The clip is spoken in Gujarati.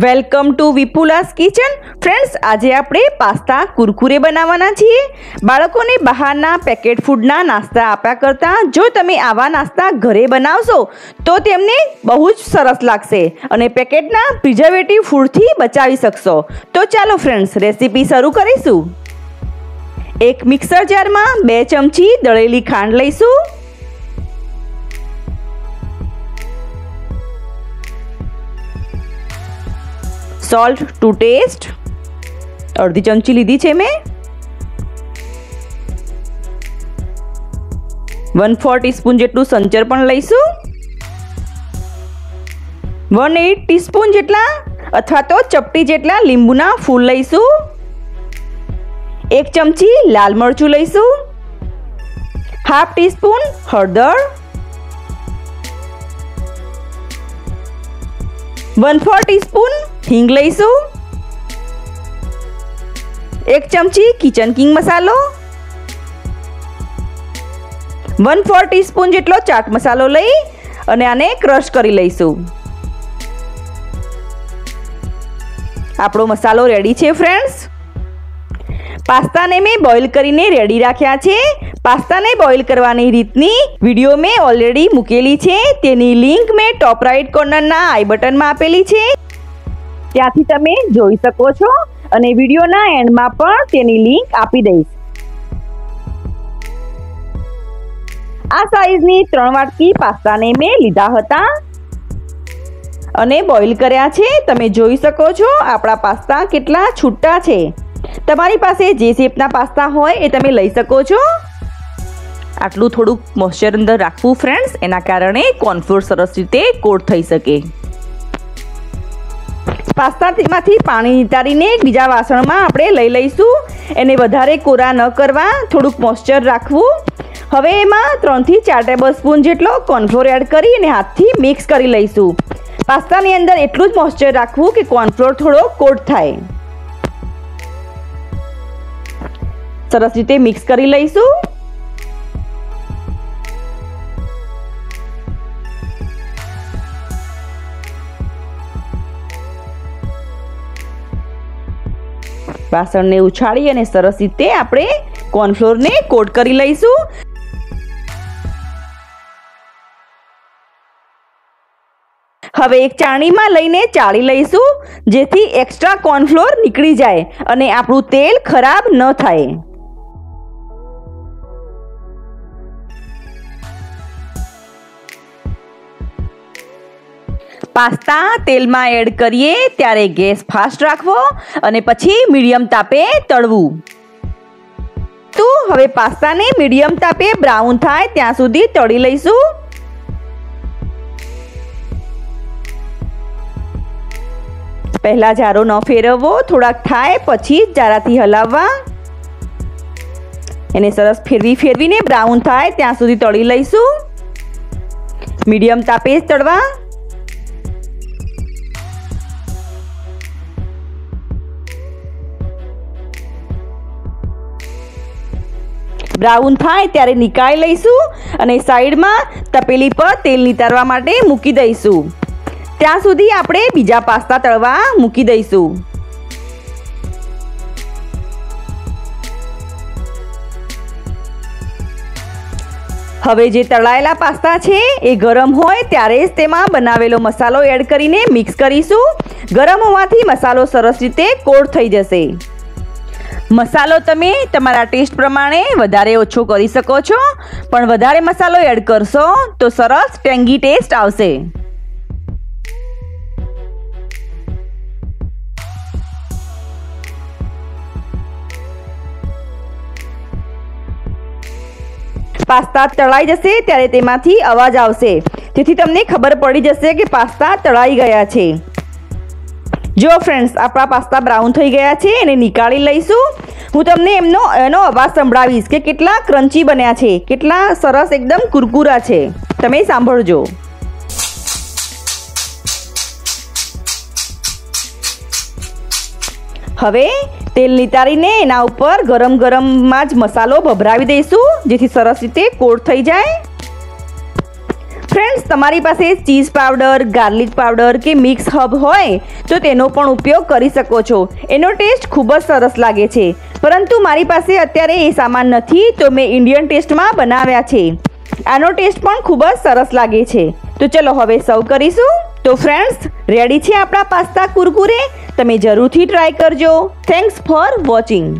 Welcome to Vipula's kitchen. Friends, આજે આપણે પાસ્તા કુરકુરે બનાવવાના છીએ. બાળકોને બહારના પેકેટ ફૂડના નાસ્તા આપ્યા કરતાં જો તમે આવા નાસ્તા ઘરે બનાવશો, તો તેમને બહુ જ સરસ લાગશે અને પેકેટના પ્રિઝર્વેટિવ ફૂડથી બચાવી શકશો. તો ચાલો ફ્રેન્ડ્સ, રેસીપી શરૂ કરીશું. એક મિક્સર જારમાં બે ચમચી દળેલી ખાંડ લઈશું. Salt to taste. અડધી ચમચી લીધી છે મેં. વન ફોર ટીસ્પૂન જેટલું સંચર પણ લઈશું. વન એટ ટીસ્પૂન જેટલા અથવા તો ચપટી જેટલા લીંબુના ફૂલ લઈશું. એક ચમચી લાલ મરચું લઈશું. હાફ ટીસ્પૂન હળદર. વન ફોર ટીસ્પૂન હિંગ લઈશું. એક ચમચી કિચન કિંગ મસાલો. વન ફોર ટીસ્પૂન જેટલો ચાટ મસાલો લઈ અને આને ક્રશ કરી લઈશું. આપણો મસાલો રેડી છે ફ્રેન્ડ્સ પાસ્તાને મેં બોઇલ કરીને રેડી રાખ્યા છે. પાસ્તાને બોઇલ કરવાની રીતની વીડિયો મેં ઓલરેડી મૂકેલી છે. તેની લિંક મેં ટોપ રાઇટ કોર્નરના આઈ બટનમાં આપેલી છે. ત્યાંથી તમે જોઈ શકો છો અને વિડીયોના એન્ડમાં પણ તેની લિંક આપી દઈશ. આ સાઈઝની ત્રણ વાટકી પાસ્તાને મેં લીધા હતા. અને બોઇલ કર્યા છે. તમે જોઈ શકો છો આપણા પાસ્તા કેટલા છૂટા છે. તમારી પાસે જે શેપના પાસ્તા હોય એ તમે લઈ શકો છો. આટલું થોડુંક મોઇશ્ચર અંદર રાખવું ફ્રેન્ડ્સ એના કારણે કોર્નફ્લોર સરસ રીતે કોટ થઈ શકે. પાસ્તામાંથી પાણી નિતારીને બીજા વાસણમાં આપણે લઈ લઈશું. એને વધારે કોરા ન કરવા, થોડુંક મોઇશ્ચર રાખવું. હવે એમાં ત્રણથી ચાર ટેબલ સ્પૂન જેટલો કોર્નફ્લોર એડ કરી અને હાથથી મિક્સ કરી લઈશું. પાસ્તાની અંદર એટલું જ મોઇશ્ચર રાખવું કે કોર્નફ્લોર થોડો કોટ થાય. સરસ રીતે મિક્સ કરી લઈશું. વાસણને ઉછાળી અને સરસ રીતે આપણે કોર્નફ્લોરને કોટ કરી લઈશું. હવે એક ચાણીમાં લઈને ચાળી લઈશું, જેથી એક્સ્ટ્રા કોર્નફ્લોર નીકળી જાય અને આપણું તેલ ખરાબ ન થાય. પાસ્તા તેલમાં એડ કરીએ, ત્યારે ગેસ ફાસ્ટ રાખવો અને પછી મીડિયમ તાપે તળવું. તો હવે પાસ્તાને મીડિયમ તાપે બ્રાઉન થાય ત્યાં સુધી તળી લઈશું. પહેલા જારો ન ફેરવવો, થોડાક થાય પછી જારાથી હલાવવા. એને સરસ ફેરવી ફેરવીને બ્રાઉન થાય ત્યાં સુધી તળી લઈશું. મીડિયમ તાપે જ તળવા. બ્રાઉન થાય ત્યારે નિકાળી લઈશું અને સાઈડમાં તપેલી પર તેલ નિતારવા માટે મૂકી દઈશું. ત્યાં સુધી આપણે બીજા પાસ્તા તળવા મૂકી દઈશું. હવે જે તળાયેલા પાસ્તા છે એ ગરમ હોય ત્યારે જ તેમાં બનાવેલો મસાલો એડ કરીને મિક્સ કરીશું. ગરમ હોવાથી મસાલો સરસ રીતે કોડ થઈ જશે. મસાલો તમે તમારા ટેસ્ટ પ્રમાણે વધારે ઓછો કરી શકો છો. પણ વધારે મસાલો એડ કરશો તો સરસ ટેંગી ટેસ્ટ આવશે. પાસ્તા તળાઈ જશે ત્યારે તેમાંથી અવાજ આવશે. જેથી તમને ખબર પડી જશે કે પાસ્તા તળાઈ ગયા છે. જો ફ્રેન્ડ્સ આપણા પાસ્તા બ્રાઉન થઈ ગયા છે, એને નીકાળી લઈશું. હું તમને એમનો, એનો અવાજ સંભળાવીશ કે કેટલા ક્રન્ચી બન્યા છે, કેટલા સરસ એકદમ કુરકુરા છે. તમે સાંભળજો. હવે તેલ નિતારીને એના ઉપર ગરમ ગરમમાં જ મસાલો ભભરાવી દઈશું, જેથી સરસ રીતે કોટ થઈ જાય. ફ્રેન્ડ્સ તમારી પાસે ચીઝ પાવડર ગાર્લિક પાવડર કે મિક્સ હબ હોય તો તેનો પણ ઉપયોગ કરી શકો છો. એનો ટેસ્ટ ખૂબ જ સરસ લાગે છે. પરંતુ મારી પાસે અત્યારે એ સામાન નથી, તો મેં ઇન્ડિયન ટેસ્ટમાં બનાવ્યા છે. આનો ટેસ્ટ પણ ખૂબ જ સરસ લાગે છે. તો ચલો હવે સર્વ કરીશું. તો ફ્રેન્ડ્સ રેડી છે આપણા પાસ્તા કુરકુરે? તમે જરૂરથી ટ્રાય કરજો. Thanks for watching